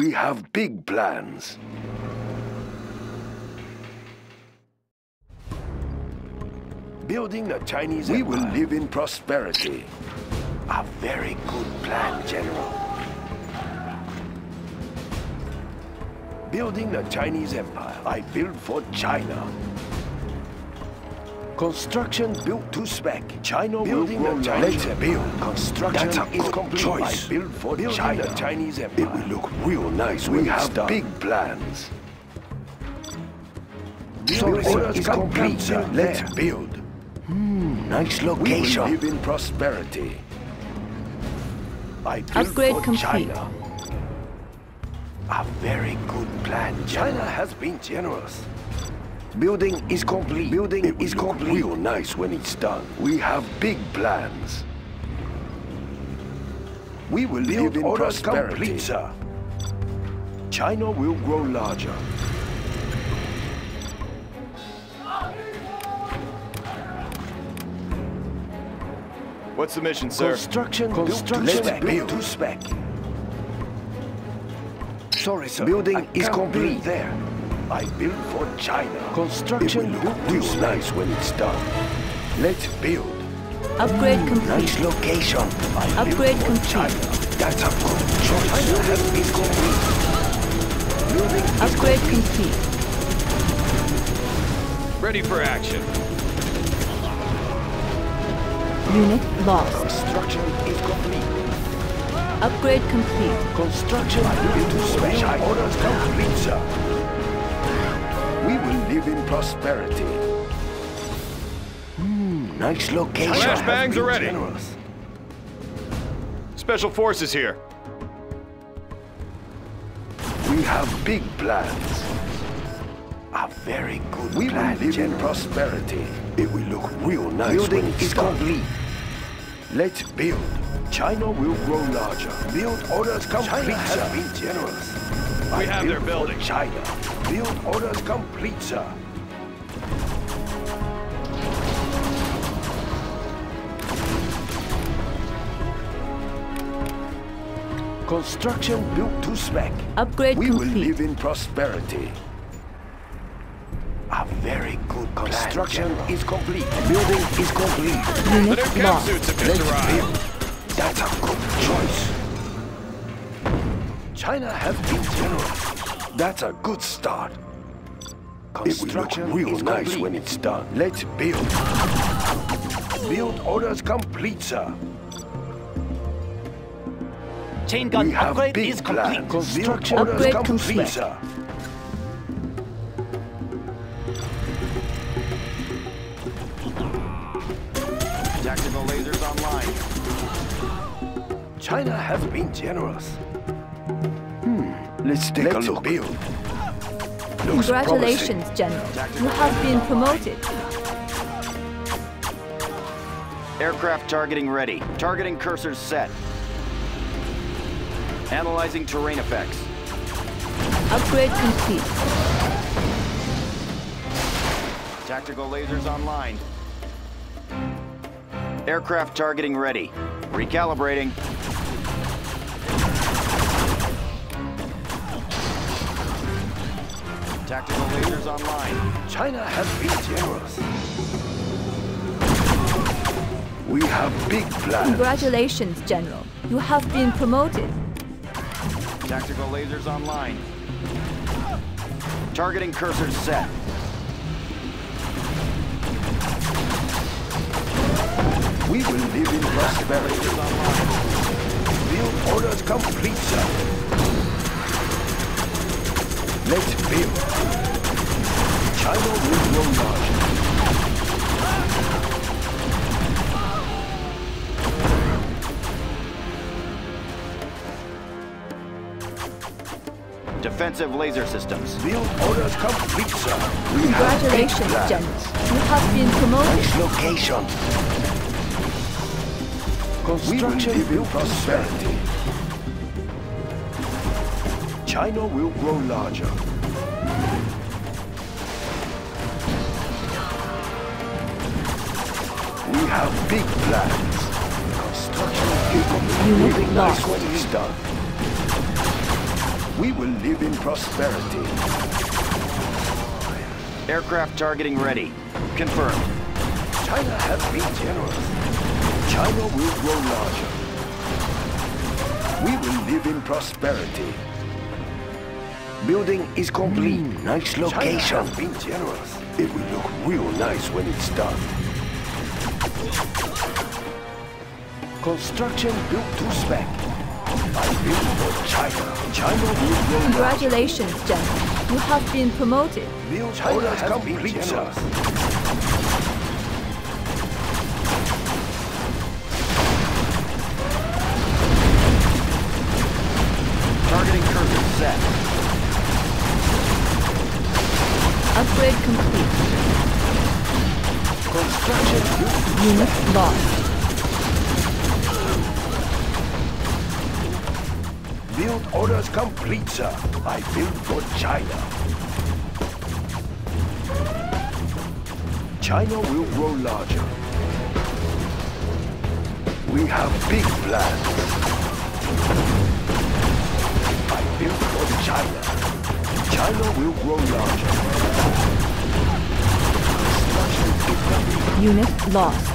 We have big plans. Building the Chinese We Empire. will live in prosperity. A very good plan, General. Building the Chinese Empire. I build for China. Construction built to spec. China Building will grow the Chinese build. Construction That's a is complete. Choice. I build for Building China. the Chinese Empire. It will look real nice we when have start. big plans. Sorry, orders is complete, sir. Let's build. Hmm, nice location. We will live in prosperity. I build Upgrade for complete. China. A very good plan. China has been generous. Building is complete. Building it is complete. real nice when it's done. We have big plans. We will Build live in prosperity. Complete, sir. China will grow larger. What's the mission, sir? Construction, construction, built to, build to spec. Sorry, sir. Building is complete. There. I build for China. Construction it will look real nice when it's done. Let's build. Upgrade complete. Nice location. I Upgrade complete. China. That's a good choice. China has been complete. Building Upgrade complete. complete. Ready for action. Unit lost. Construction is complete. Upgrade complete. Construction into special orders complete, sir. We will live in prosperity. Hmm, nice location. Flashbangs are ready. Generous. Special forces here. We have big plans. A very good we plan, will live General. in prosperity. It will look real nice Building when it's is done. complete. Let's build. China will grow larger. Build orders complete. China has been generous. We I have their building. China. Build orders complete, sir. Construction built to spec. Upgrade we complete. will live in prosperity. A very good construction plan, is complete. Building is complete. Unit the lost. suits have just Let's arrived. Build. That's a good choice. China has been generous. That's a good start. Construction it will look real nice complete. when it's done. Let's build. Build orders complete, sir. Chain gun we upgrade is complete. Plan. Construction build orders complete, complete, sir. Tactical lasers online. China has been generous. Let's take Let's a look. Build. Congratulations, promising. General. You have been promoted. Aircraft targeting ready. Targeting cursors set. Analyzing terrain effects. Upgrade complete. Tactical lasers online. Aircraft targeting ready. Recalibrating. Online. China has been generous. We have big plans. Congratulations, General. You have been promoted. Tactical lasers online. Targeting cursors set. We will live in prosperity. Build orders complete, sir. Let's build. China will grow larger. Defensive laser systems. Build orders complete, sir. We Congratulations, General. You have been promoted. Nice location. Construction will prosperity. China will grow larger. Have big plans. Construction is moving nice when it's done. We will live in prosperity. Aircraft targeting ready. Confirmed. China has been generous. China will grow larger. We will live in prosperity. Building is complete. Hmm, nice location. China has been generous. It will look real nice when it's done. Construction built to spec. I built for China. China will Congratulations, General. You have been promoted. Build China has complete, sir. Sir. I built for China. China will grow larger. We have big plans. I built for China. China will grow larger. Construction is complete. Unit lost.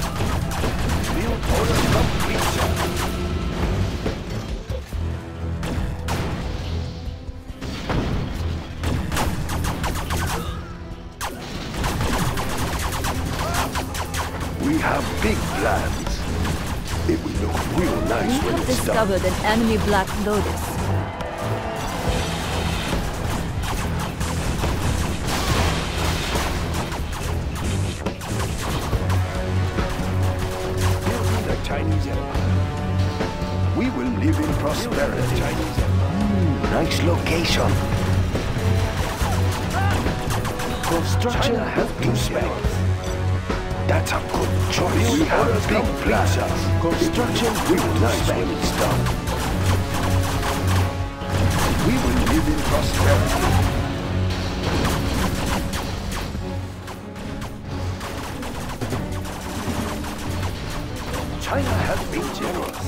Plans. It will look real We nice when have discovered an enemy Black Lotus. Construction will nice when it's done. We will live in prosperity. China has been generous.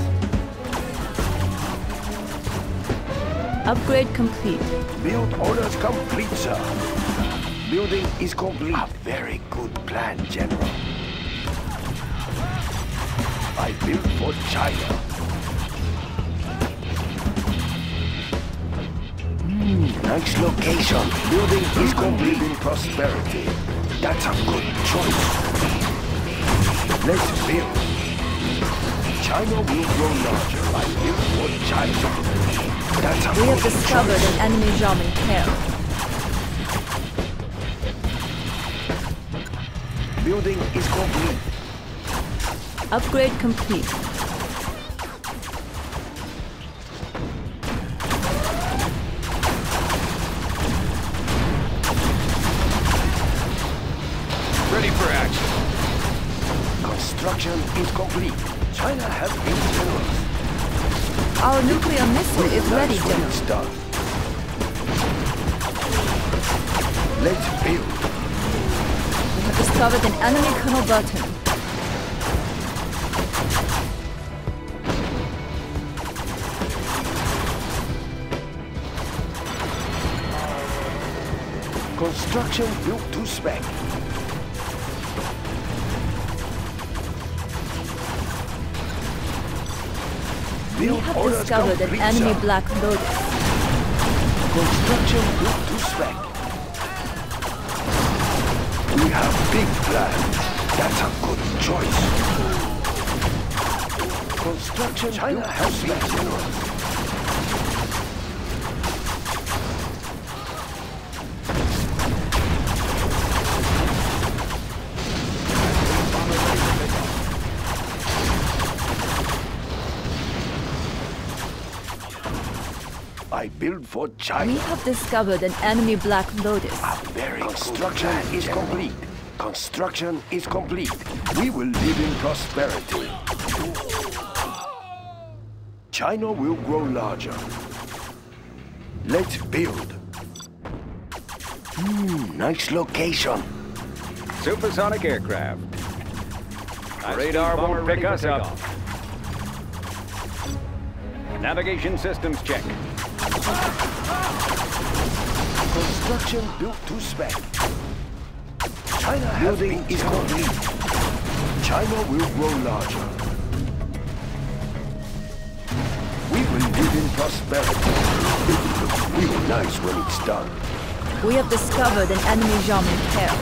Upgrade complete. Build orders complete, sir. Building is complete. A very good plan, General. I built for China. Hmm, nice location. Building is complete in prosperity. That's a good choice. Let's build. China will grow larger. I built for China. That's a We good have discovered choice. an enemy Jarmen Kell. Building is complete. Upgrade complete. Ready for action. Construction is complete. China has been generous. Our nuclear missile is ready, Nice when General. it's. Let's build. We have discovered an enemy Colonel Burton. Construction built to spec. We Build have discovered an enemy sir. Black Lotus. Construction built to spec. We have big plans. That's a good choice. Construction China has been generous. I build for China. We have discovered an enemy Black Lotus. A very Construction is complete. Construction is complete. We will live in prosperity. China will grow larger. Let's build. Hmm, nice location. Supersonic aircraft. Radar won't pick us up. Navigation systems check. Construction built to spec. China Building is complete. China will grow larger. We will live in prosperity. It will look real nice when it's done. We have discovered an enemy Kell.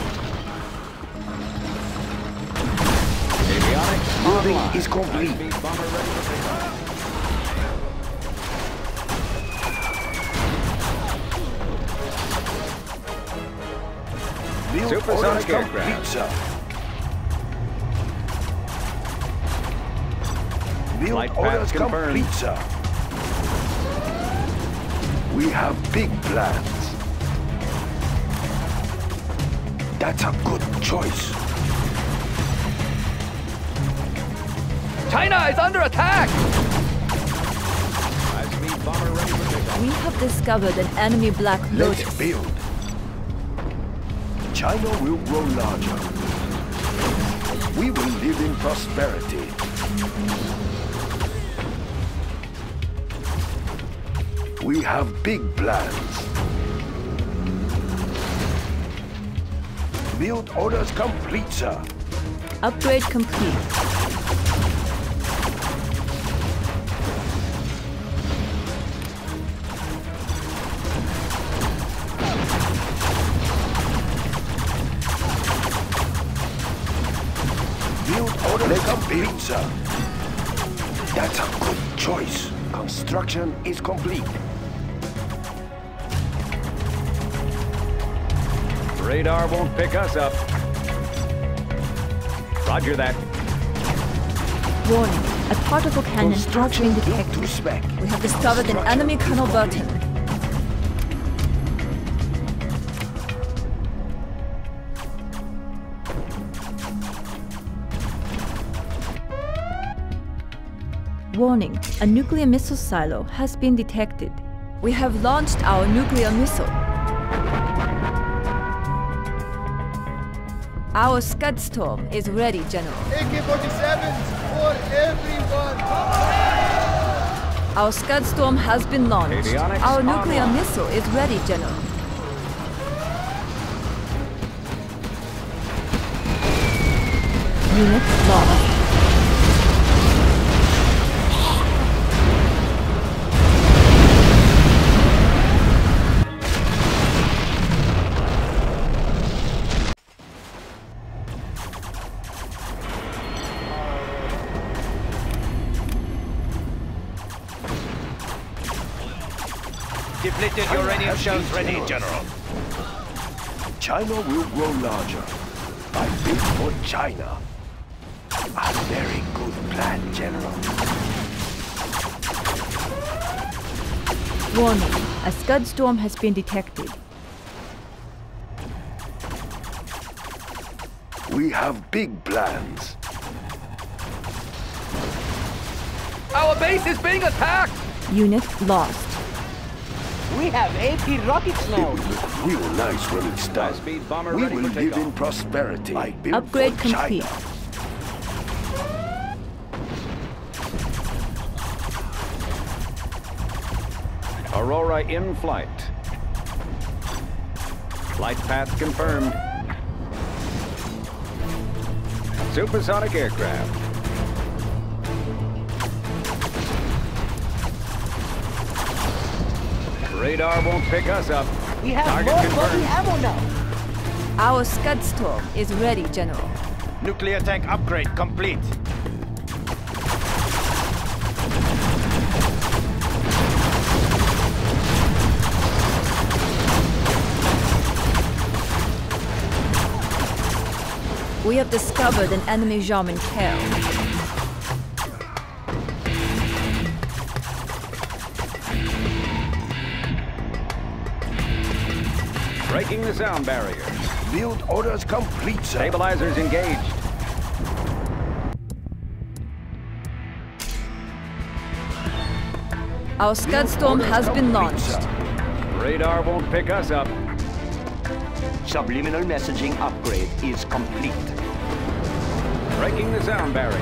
Avionics Building is complete. High-speed bomber ready for takeoff. Build Supersonic aircraft. complete, sir. Build Flight path orders confirmed. complete, sir. We have big plans. That's a good choice. China is under attack! High-speed bomber ready for takeoff. We have discovered an enemy Black Let's build. China will grow larger. We will live in prosperity. We have big plans. Build orders complete, sir. Upgrade complete. Sir. That's a good choice. Construction is complete. Radar won't pick us up. Roger that. Warning. A particle cannon has been Construction built detected. to spec. We have discovered an enemy is Colonel complete. Burton. A nuclear missile silo has been detected. We have launched our nuclear missile. Our Scud Storm is ready, General. AK-47s for everyone! Our Scud Storm has been launched. Avionics Our nuclear online. missile is ready, General. Unit lost. Shells ready, General. China will grow larger. I built for China. A very good plan, General. Warning, a Scud Storm has been detected. We have big plans. Our base is being attacked! Unit lost. We have AP rockets It now. will look real nice when it's done. High-speed bomber we will live takeoff. in prosperity. I built Upgrade for complete. China. Aurora in flight. Flight path confirmed. Supersonic aircraft. Radar won't pick us up. We have Target more confirmed. body ammo now. Our Scud Storm is ready, General. Nuclear tank upgrade complete. We have discovered an enemy Jarmen Kell. Breaking the sound barrier. Build orders complete, sir. Stabilizers engaged. Our Scud Storm has been launched. Radar won't pick us up. Subliminal messaging upgrade is complete. Breaking the sound barrier.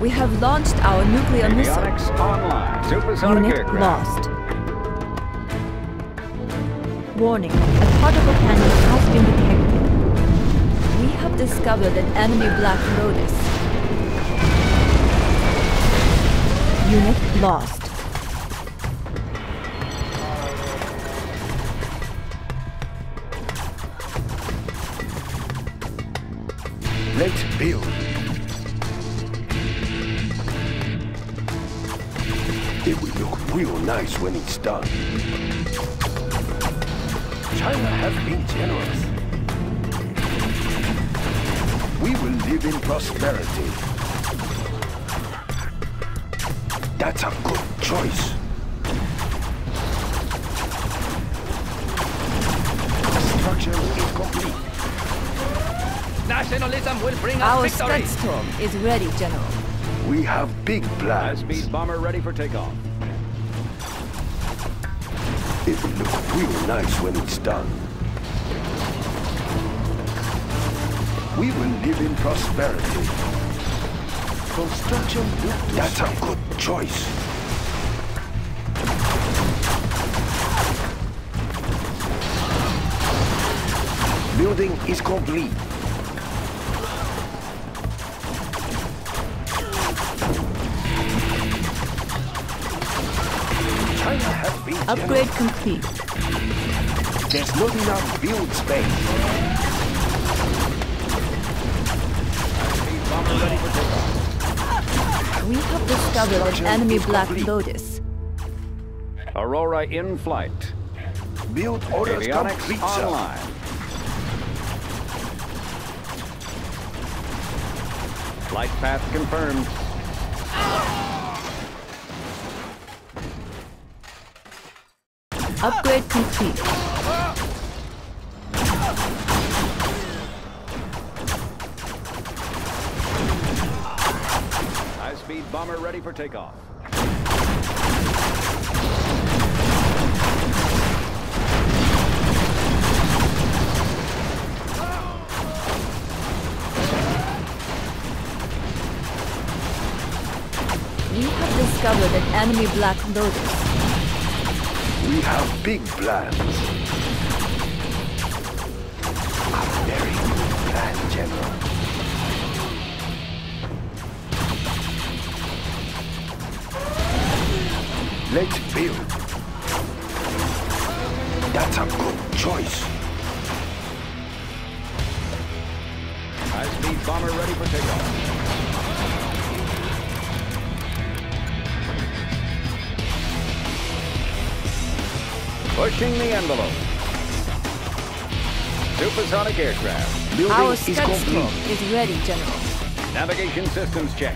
We have launched our nuclear missile. Online. Supersonic Unit aircraft. lost. Warning, a particle cannon has been detected. We have discovered an enemy Black Lotus. Unit lost. Let's build. It will look real nice when it's done. China has been generous. We will live in prosperity. That's a good choice. Construction is complete. Nationalism will bring us Our victory. Scudstorm is ready, General. We have big plans. High-speed bomber ready for takeoff. It will look real nice when it's done. We will live in prosperity. Construction That's a good choice. Building is complete. Upgrade complete. generous. There's not enough build space. High-speed bomber ready for takeoff. We have discovered an enemy Black Lotus. Aurora in flight. Build orders Avionics complete, sir. online. Flight path confirmed. Upgrade complete. High-speed bomber ready for takeoff. We have discovered an enemy Black Lotus. We have big plans. A very good plan, General. Let's build. That's a good choice. High-speed bomber ready for takeoff. Pushing the envelope. Supersonic aircraft. Building Our is Scudstorm complete. is ready, General. Navigation systems check.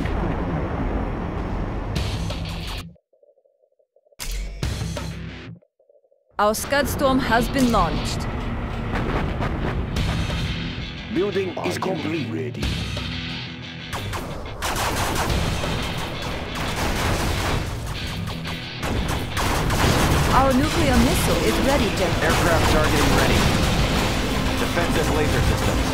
Our Scudstorm has been launched. Building is complete. Ready. Our nuclear missile is ready, General. Aircraft targeting ready. Defensive laser systems.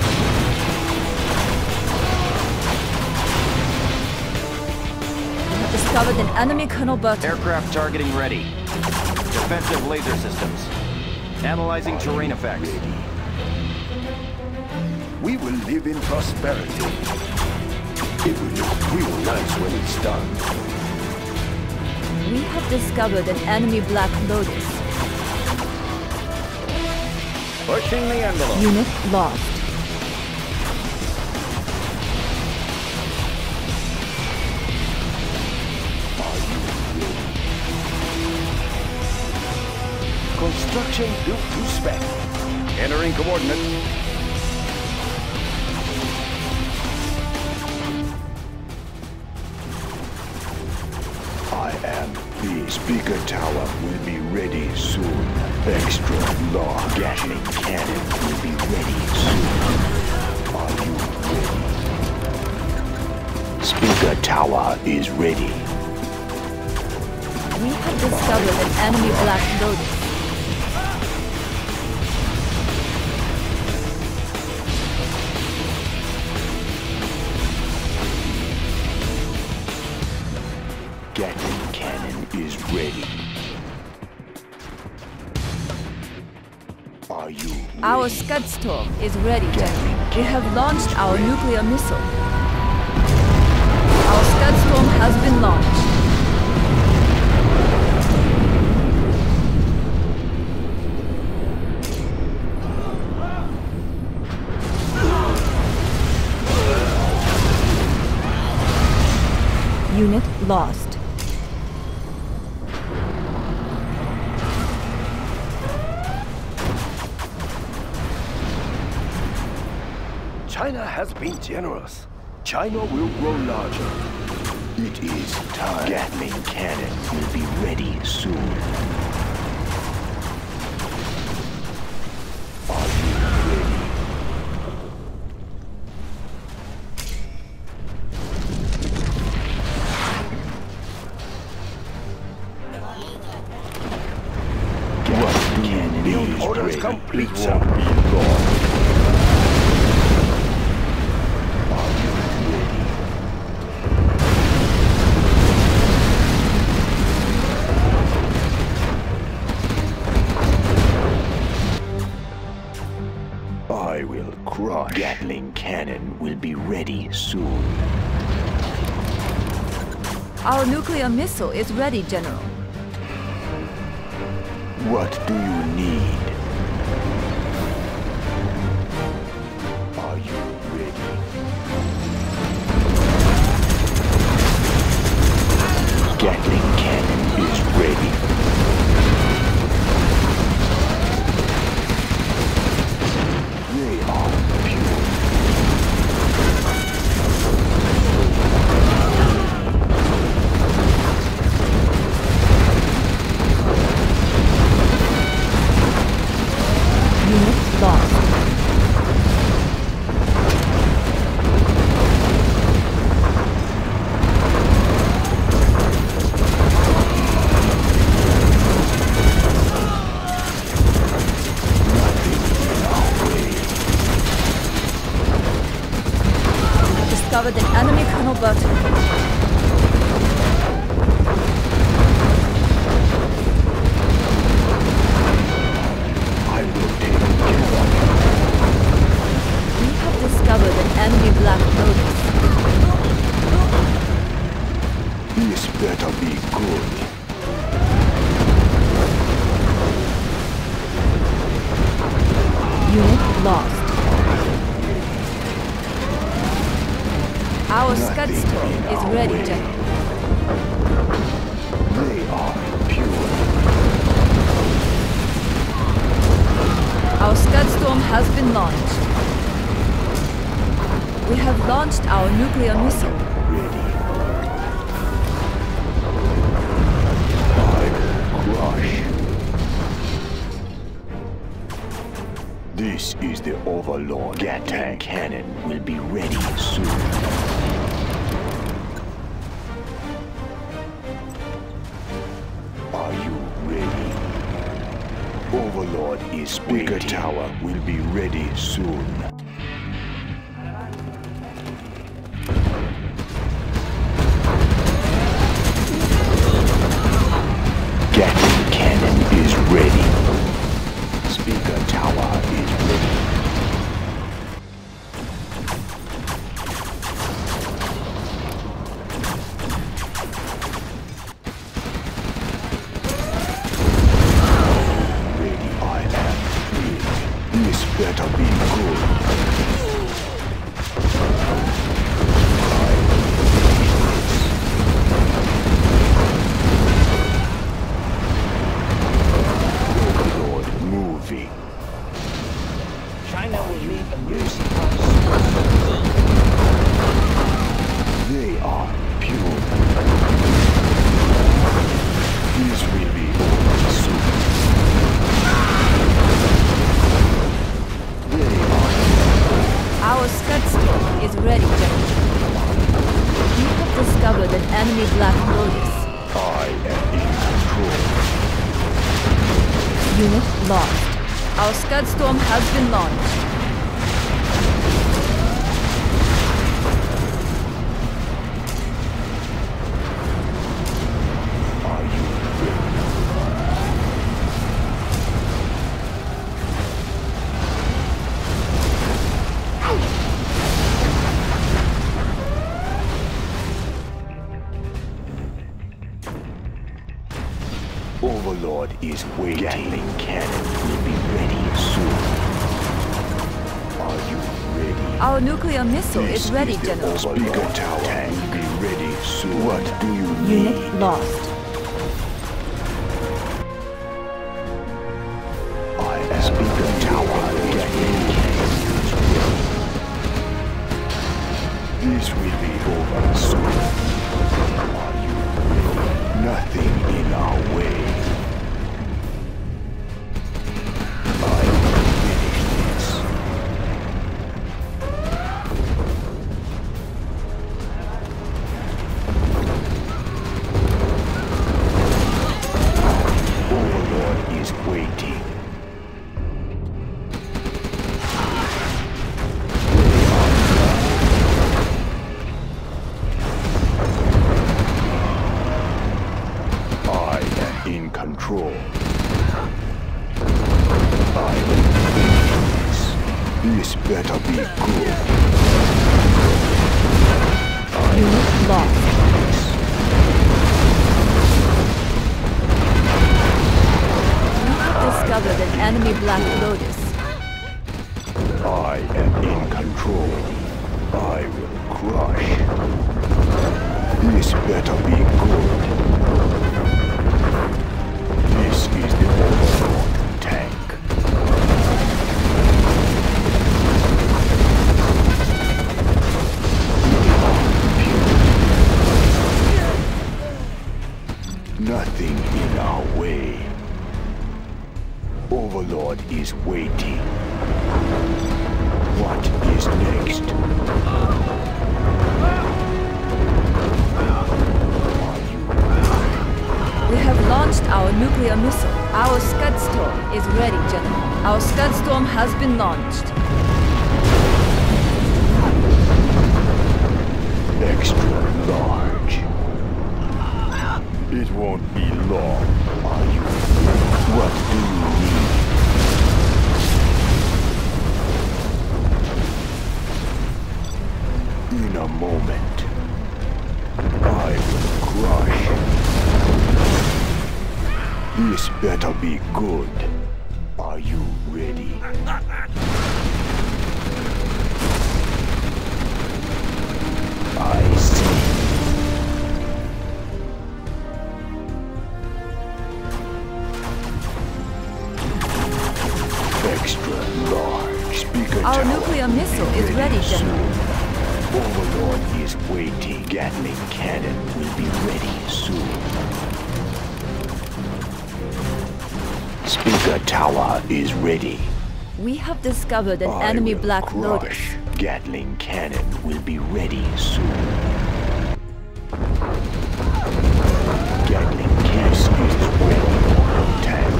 We have discovered an enemy Colonel Burton. Aircraft targeting ready. Defensive laser systems. Analyzing terrain effects. We will live in prosperity. It will look real nice when it's done. We have discovered an enemy Black Lotus. Pushing the envelope. Unit lost. Construction built to spec. Entering coordinates. Speaker tower will be ready soon. Extra large gatling cannon will be ready soon. Are you ready? Speaker tower is ready. We have discovered an enemy Black Lotus. Molotov is ready, General. We have launched our nuclear missile. Our Scudstorm has been launched. Unit lost. China has been generous. China will grow larger. It is time. Gatling cannon will be ready soon. missile is ready, General. What do you Tower will be ready soon. Overlord is waiting. Gatling cannon will be ready soon. Are you ready? Our nuclear missile this is ready, is General. Speaker tower tank be ready soon. What do you Unit need? Unit lost. We have discovered an I enemy Black crush. Lotus. Gatling cannon will be ready soon. Gatling cannon is ready for attack.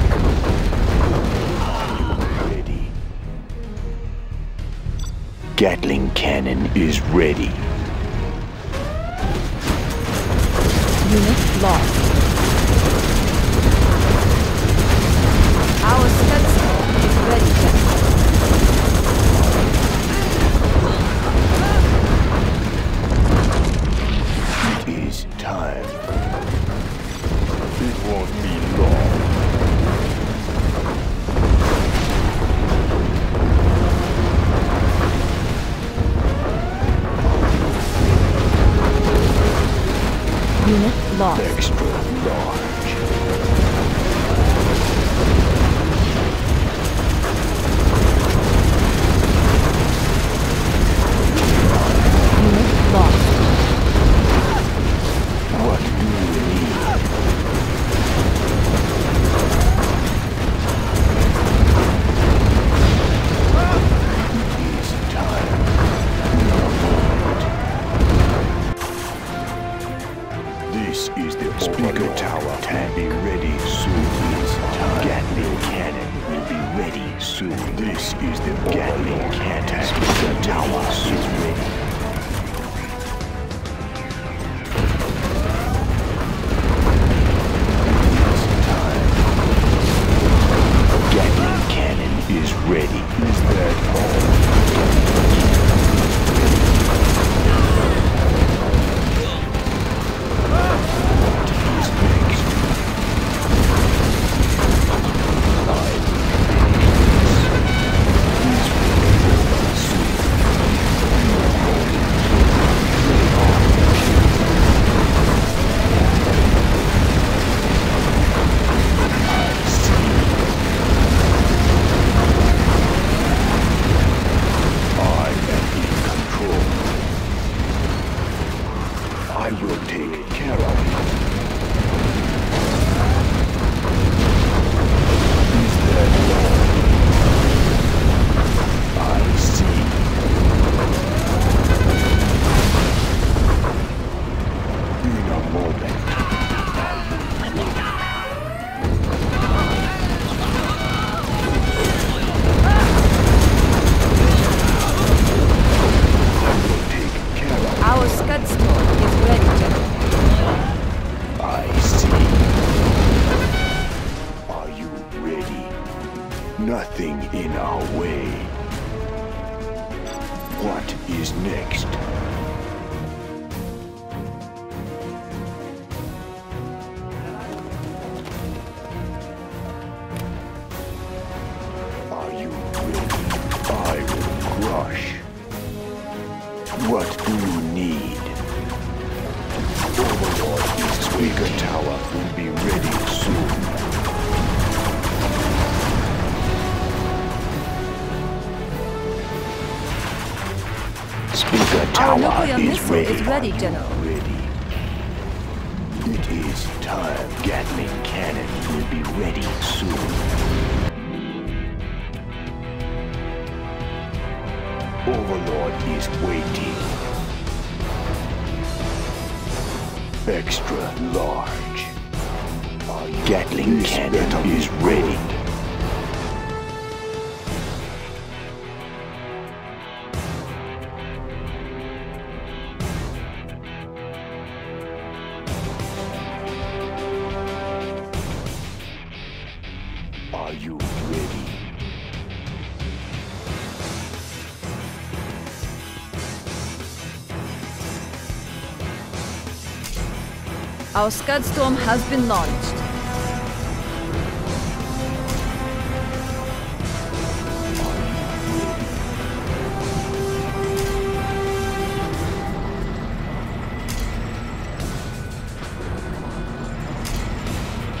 Ready. Gatling cannon is ready. Unit lost. Our nuclear missile ready. is ready, General. Ready. It is time. Gatling cannon will be ready soon. Overlord is waiting. Extra large. Gatling this cannon is ready. Our Scud Storm has been launched.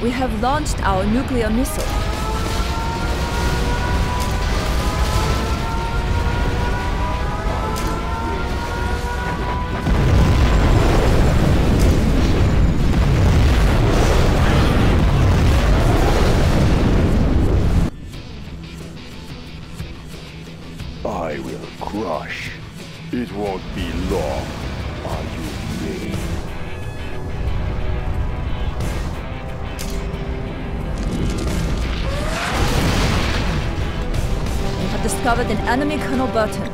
We have launched our nuclear missile. discovered an enemy Colonel Burton.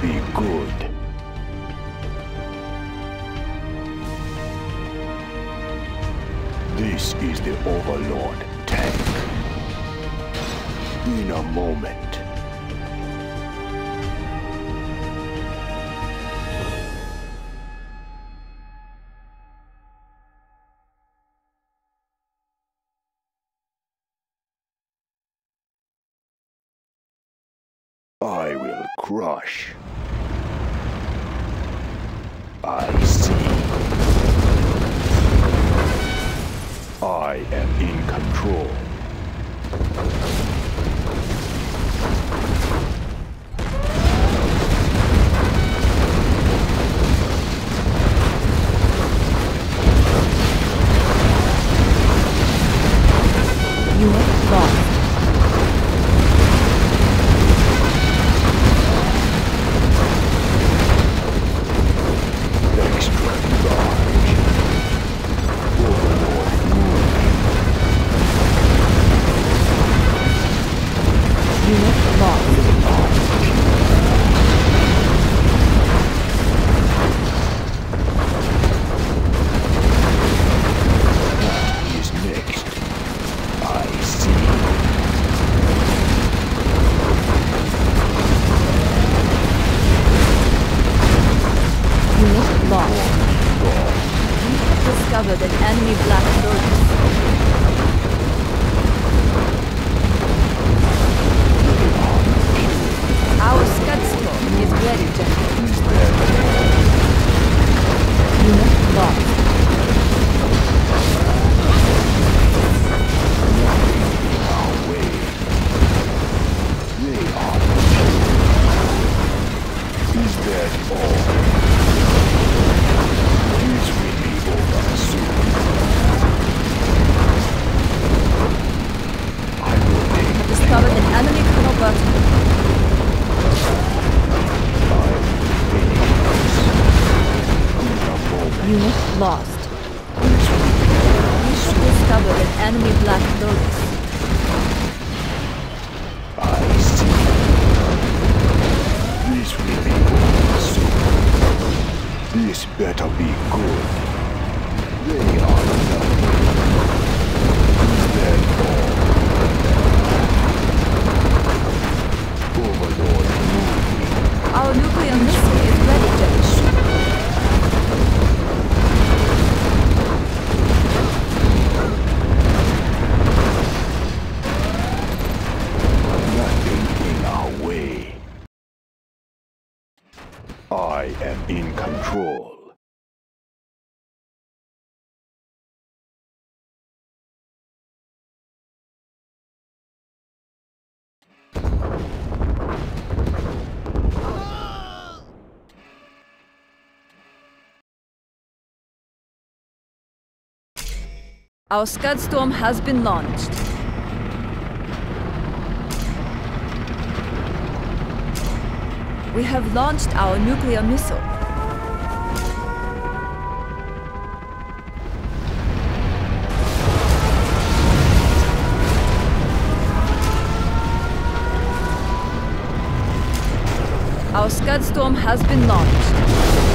be good. This is the Overlord tank. In a moment. I will crush. I see. I am in control. You are lost. discovered an enemy Black Lotus. Our Scud Storm is ready, General. Unit lost. Our Scud Storm has been launched. We have launched our nuclear missile. Our Scud Storm has been launched.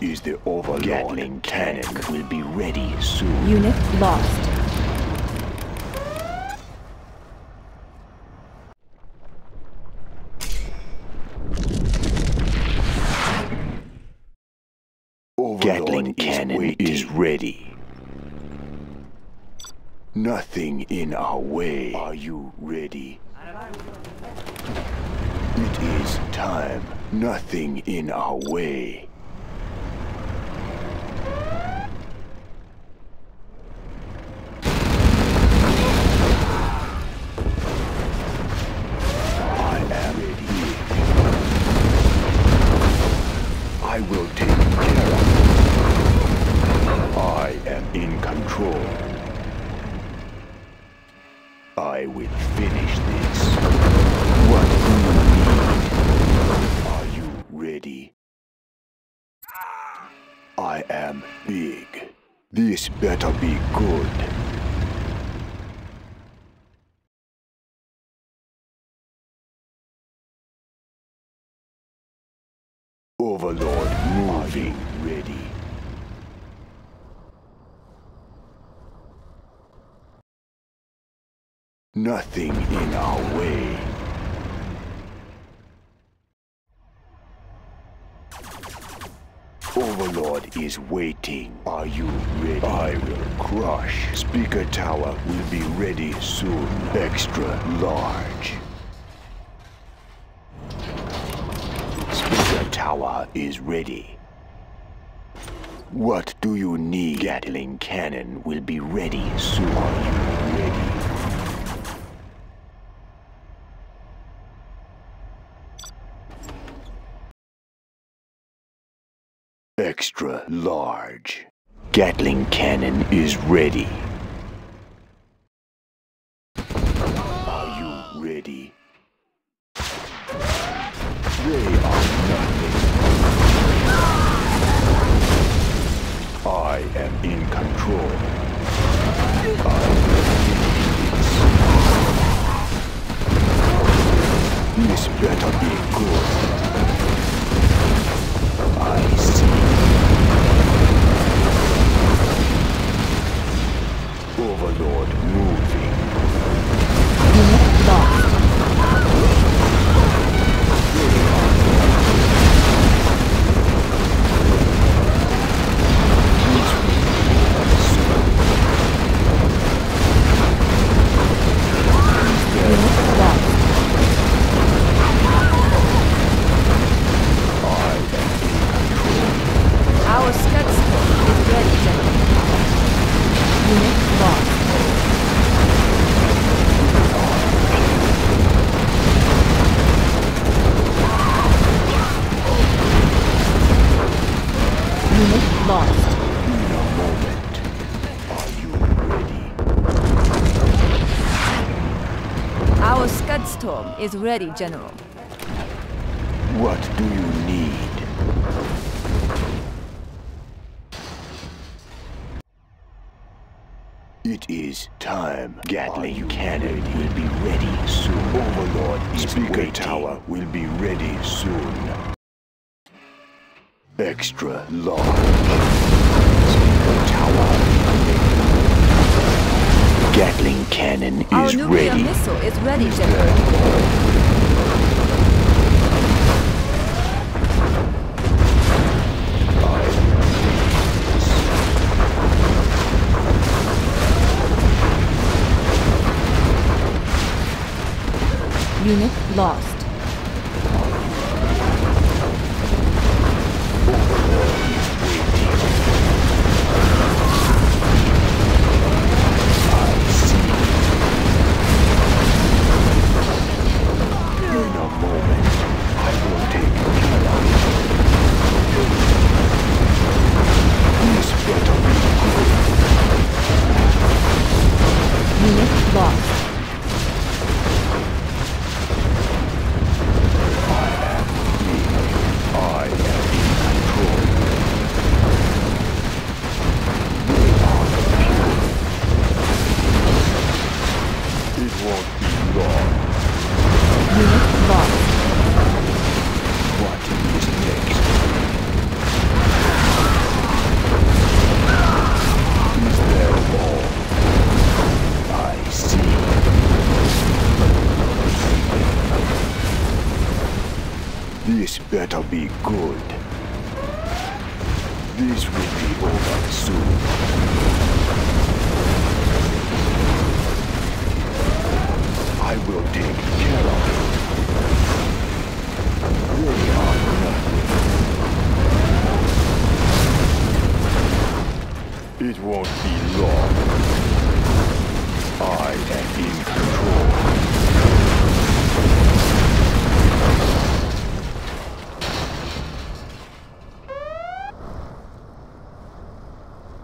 This is the Overlord. Gatling cannon will be ready soon. Unit lost. Overlord Gatling cannon is ready. Nothing in our way. Are you ready? It is time. Nothing in our way. I will take care of. I am in control. I will finish this. What do you need? Are you ready? I am big. This better be good. Overlord ready. Nothing in our way. Overlord is waiting. Are you ready? I will crush. Speaker Tower will be ready soon. Extra large. Speaker Tower is ready. What do you need? Gatling cannon will be ready soon. Are you ready? Extra large. Gatling cannon is ready. Am in control. I. This better be good. Is ready, General. What do you need? It is time. Gatling cannon will be ready soon. Overlord Speaker Tower will be ready soon. Extra large. Speaker Tower. Gatling cannon Our is nuclear ready. missile is ready, General. Lost. It won't be long. I am in control.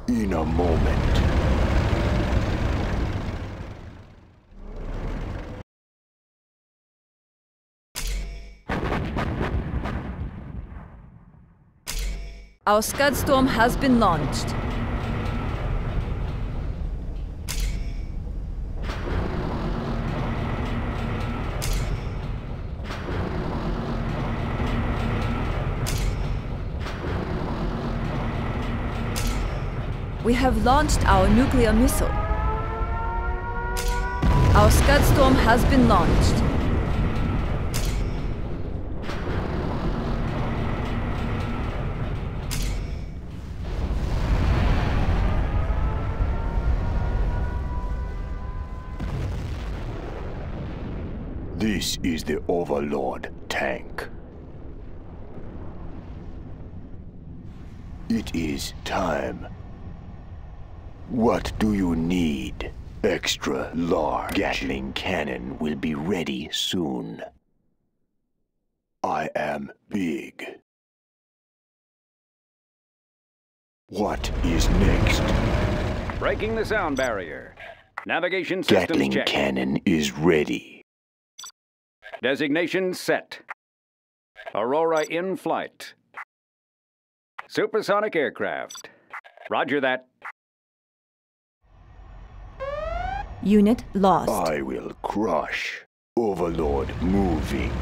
In a moment. Our Scud Storm has been launched. Have launched our nuclear missile. Our Scud Storm has been launched. This is the Overlord tank. It is time. What do you need? Extra large. Gatling cannon will be ready soon. I am big. What is next? Breaking the sound barrier. Navigation systems Gatling check. cannon is ready. Designation set. Aurora in flight. Supersonic aircraft. Roger that. Unit lost. I will crush. Overlord moving.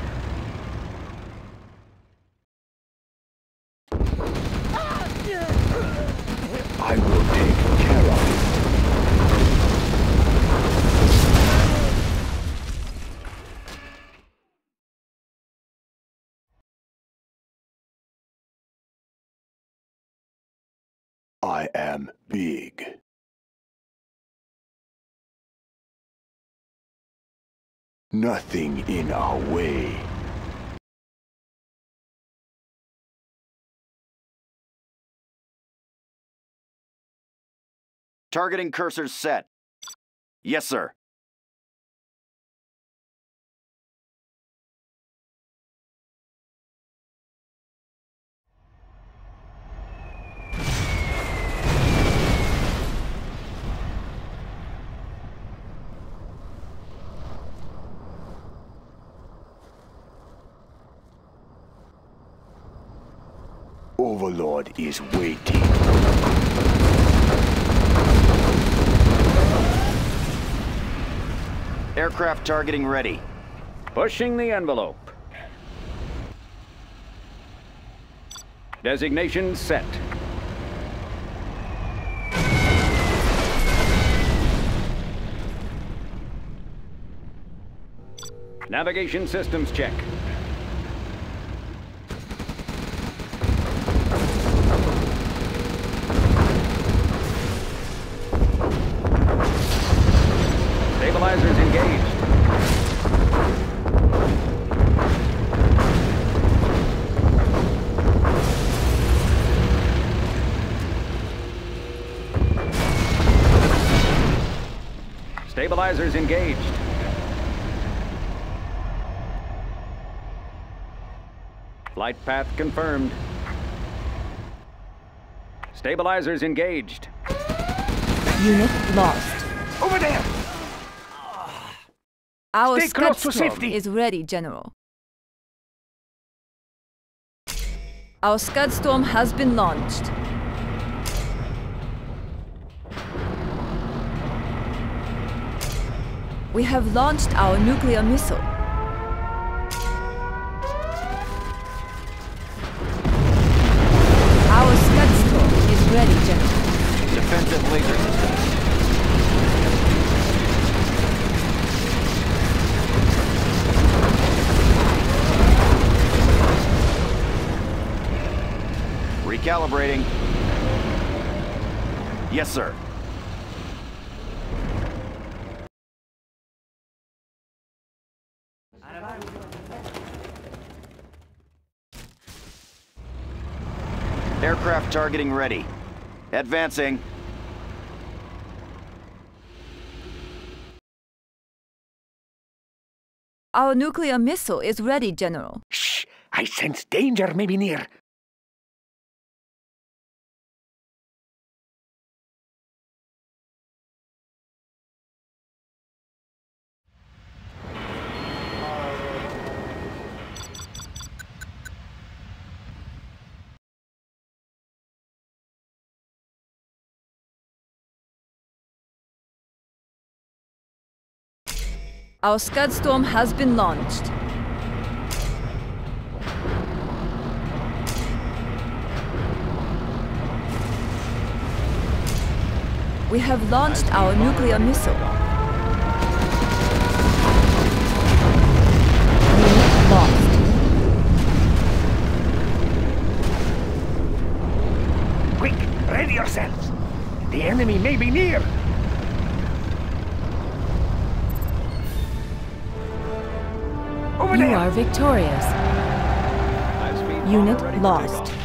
I will take care of it. I am big. Nothing in our way. Targeting cursors set. Yes, sir. Overlord is waiting. Aircraft targeting ready. Pushing the envelope. Designation set. Navigation systems check. Stabilizers engaged. Flight path confirmed. Stabilizers engaged. Unit lost. Over there! Our Stay close to safety. is ready, General. Our Scud Storm has been launched. We have launched our nuclear missile. Our Scudstorm is ready, General. Defensive laser systems. Recalibrating. Yes, sir. Aircraft targeting ready. Advancing. Our nuclear missile is ready, General. Shh! I sense danger may be near. Our Scud Storm has been launched. We have launched our nuclear missile. Quick, ready yourselves. The enemy may be near. You are victorious. Unit lost.